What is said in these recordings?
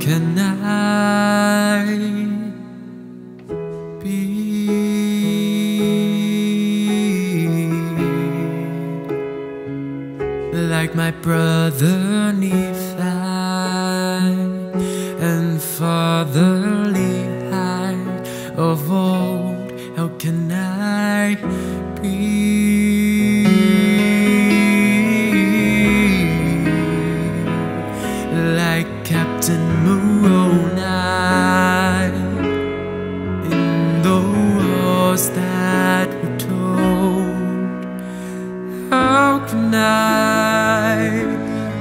can I be like my brother Nephi and father? I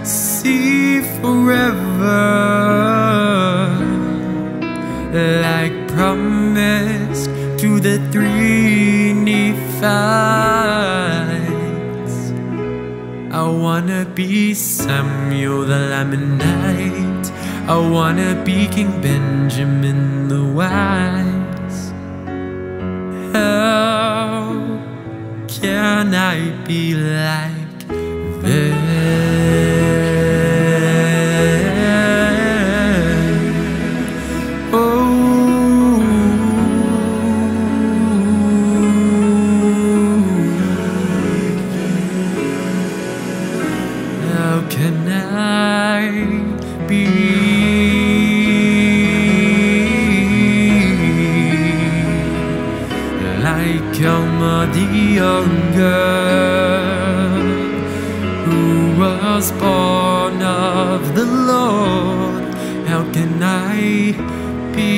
see forever like promised to the three Nephites? I wanna be Samuel the Lamanite. I wanna be King Benjamin the Wise. How can I be like like Alma the younger, was born of the Lord? How can I be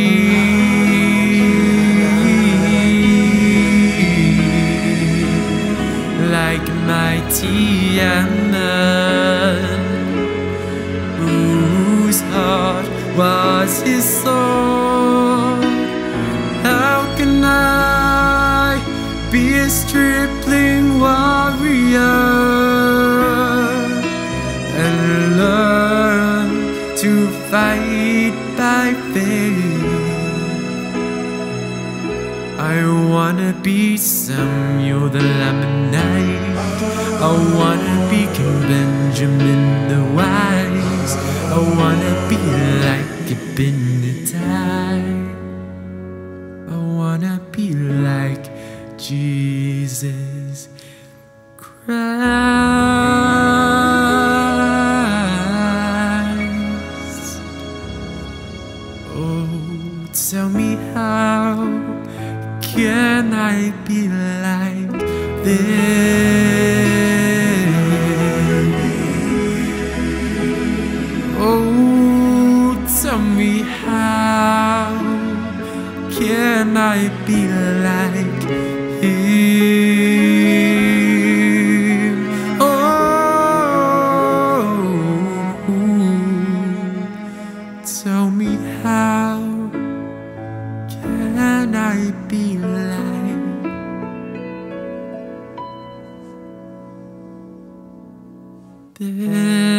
like mighty Ammon, whose heart was his sword? I wanna be Samuel the Lamanite. I wanna be King Benjamin the Wise. I wanna be like Abinadi. I wanna be like Jesus Christ. Oh, tell me how can I be like them? Oh, tell me how can I be like him? Oh, tell me how can I be them?